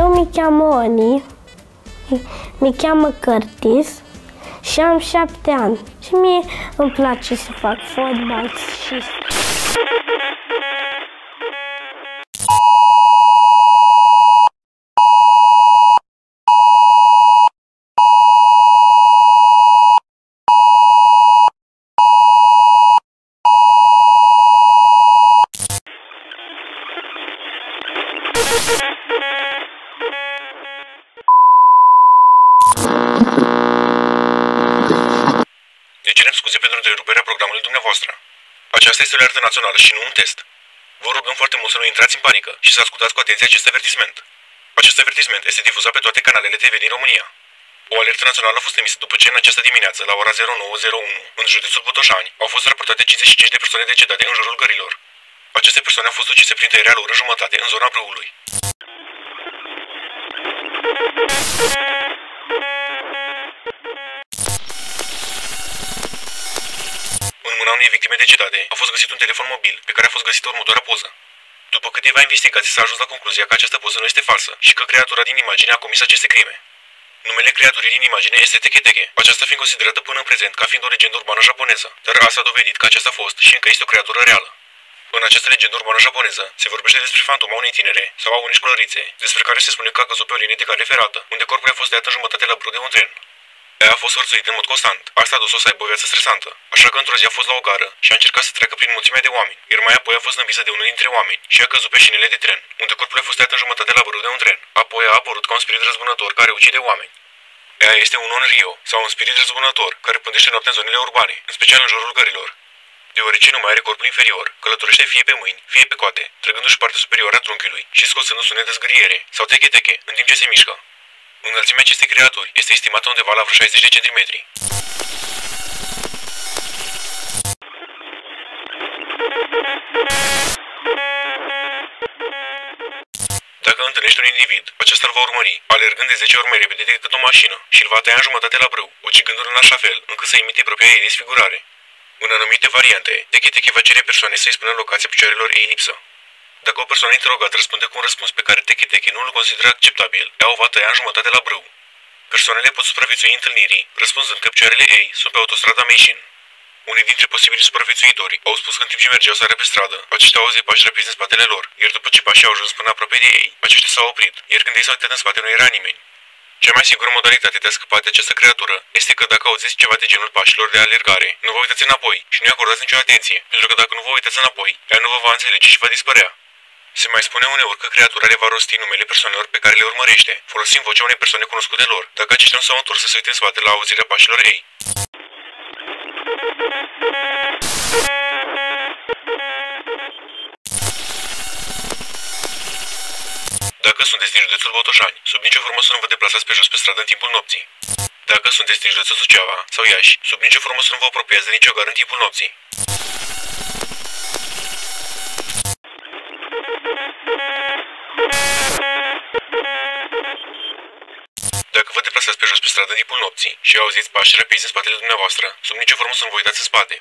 Eu mi cheamă Oni, mi cheamă Curtis și am șapte ani. Și mie îmi place să fac fotbal și Ne cerem scuze pentru întreruperea programului dumneavoastră. Aceasta este o alertă națională și nu un test. Vă rugăm foarte mult să nu intrați în panică și să ascultați cu atenție acest avertisment. Acest avertisment este difuzat pe toate canalele TV din România. O alertă națională a fost emisă după ce în această dimineață, la ora 0901, în județul Botoșani, au fost raportate 55 de persoane decedate în jurul gărilor. Aceste persoane au fost ucise prin tăierea lor în jumătate în zona brâului. Unei victime decedate a fost găsit un telefon mobil pe care a fost găsită următoarea poză. După câteva investigații s-a ajuns la concluzia că această poză nu este falsă și că creatura din imagine a comis aceste crime. Numele creaturii din imagine este Teke Teke, aceasta fiind considerată până în prezent ca fiind o legendă urbană japoneză, dar a s-a dovedit că aceasta a fost și încă este o creatură reală. În această legendă urbană japoneză se vorbește despre fantoma unei tinere sau a unei școlărițe, despre care se spune că a căzut pe o linie de cale ferată, unde corpul a fost tăiat în jumătate la brâu de un tren. Ea a fost hărțuită în mod constant. Asta a dus-o să aibă o viață stresantă. Așa că într-o zi a fost la o gară și a încercat să treacă prin mulțimea de oameni, iar mai apoi a fost năvisă de unul dintre oameni și a căzut pe șinele de tren, unde corpul a fost tăiat în jumătate la brâu de un tren. Apoi a apărut ca un spirit răzbunător care ucide oameni. Ea este un Onryo, sau un spirit răzbunător, care pândește noaptea în zonele urbane, în special în jurul gărilor. Deoarece nu mai are corpul inferior, călătorește fie pe mâini, fie pe coate, trăgându-și partea superioară a trunchiului și scoțând un sunet de zgâriere sau teche-teche în timp ce se mișcă. Înălțimea acestei creaturi este estimată undeva la vreo 60 de centimetri. Dacă întâlnești un individ, acesta îl va urmări, alergând de 10 ori mai repede decât o mașină și îl va tăia în jumătate la brâu, ucigându-l în așa fel încât să imite propria ei desfigurare. În anumite variante, Teche va cere persoane să-i spună locația picioarelor ei lipsă. Dacă o persoană interogată răspunde cu un răspuns pe care Teche nu îl consideră acceptabil, ea o va tăia în jumătate la brâu. Persoanele pot supraviețui întâlnirii, răspunzând că picioarele ei sunt pe autostrada Meishin. Unii dintre posibili supraviețuitori au spus că în timp ce mergeau sare pe stradă, aceștia au auzit pași rapizi în spatele lor, iar după ce pașii au ajuns până aproape de ei, aceștia s-au oprit, iar când ei s-au uitat în spate nu era nimeni. Cea mai sigură modalitate de a scăpa de această creatură este că dacă auziți ceva de genul pașilor de alergare, nu vă uitați înapoi și nu-i acordați nicio atenție, pentru că dacă nu vă uitați înapoi, ea nu vă va înțelege și va dispărea. Se mai spune uneori că creatura le va rosti numele persoanelor pe care le urmărește, folosind vocea unei persoane cunoscute lor, dacă aceștia nu s-au întors să se uite în spate la auzirea pașilor ei. Dacă sunteți din județul Botoșani, sub nicio formă să nu vă deplasați pe jos pe stradă în timpul nopții. Dacă sunteți din județul Suceava sau Iași, sub nicio formă să nu vă apropiați de nicio gară în timpul nopții. Dacă vă deplasați pe jos pe stradă în timpul nopții și auziți pași rapizi în spatele dumneavoastră, sub nicio formă să nu vă uitați în spate.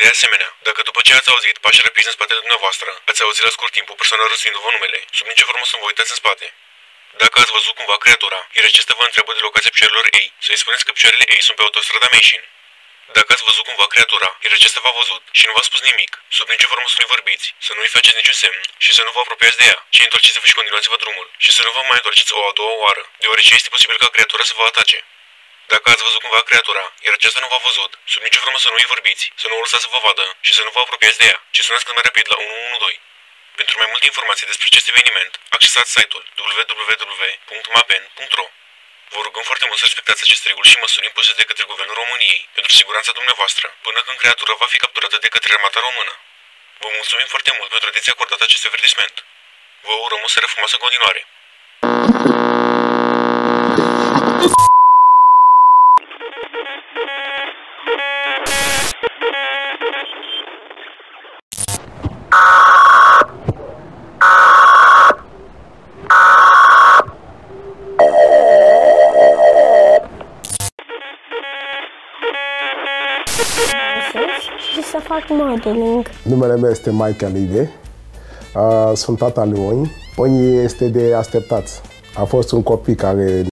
De asemenea, dacă după ce ați auzit pași rapizi în spatele dumneavoastră, ați auzit la scurt timp o persoană răsuindu-vă numele, sub nicio formă să nu vă uitați în spate. Dacă ați văzut cumva creatura, iar acesta vă întreabă de locația picioarelor ei, să-i spuneți că picioarele ei sunt pe autostrada Meishin. Dacă ați văzut cumva creatura, iar acesta v-a văzut și nu v-a spus nimic, sub nicio formă să nu-i vorbiți, să nu-i faceți niciun semn și să nu vă apropiați de ea, ci întorceți-vă și continuați-vă drumul și să nu vă mai întoarceți o a doua oară, deoarece este posibil ca creatura să vă atace. Dacă ați văzut cumva creatura, iar aceasta nu v-a văzut, sub nicio formă să nu-i vorbiți, să nu o lăsați să vă vadă și să nu vă apropiați de ea, ci sunați cât mai rapid la 112. Pentru mai multe informații despre acest eveniment, accesați site-ul www.mapen.ro. Vă rugăm foarte mult să respectați aceste reguli și măsuri impuse de către Guvernul României pentru siguranța dumneavoastră, până când creatura va fi capturată de către armata română. Vă mulțumim foarte mult pentru atenția acordată acest avertisment. Vă urăm o seară frumoasă în continuare. Și să fac modeling. Numele meu este Michael Ide. Uh, Sunt tata lui Oni. Oni este de așteptați. A fost un copil care